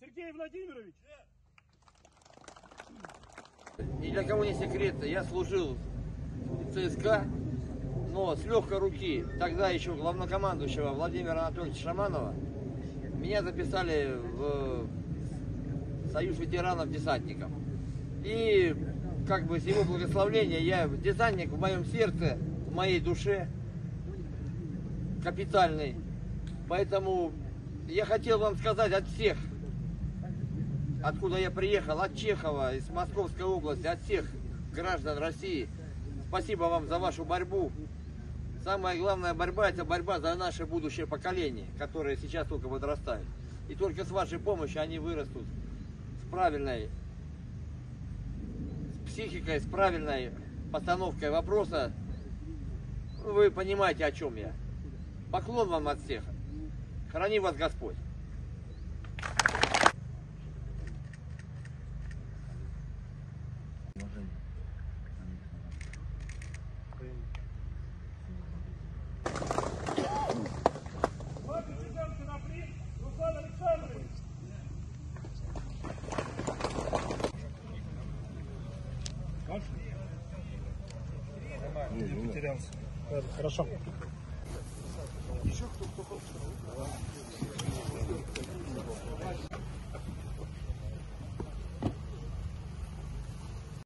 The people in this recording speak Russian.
Сергей Владимирович! Ни для кого не секрет, я служил в ЦСКА, но с легкой руки, тогда еще главнокомандующего Владимира Анатольевича Шаманова, меня записали в Союз ветеранов-десантников. И как бы с его благословения я десантник в моем сердце, в моей душе, капитальный. Поэтому я хотел вам сказать от всех, откуда я приехал, от Чехова, из Московской области, от всех граждан России. Спасибо вам за вашу борьбу. Самая главная борьба – это борьба за наше будущее поколение, которое сейчас только подрастает. И только с вашей помощью они вырастут правильной с психикой, с правильной постановкой вопроса. Вы понимаете, о чем я. Поклон вам от всех. Храни вас Господь. Не потерялся. Ладно, Хорошо. Еще кто, кто хочет?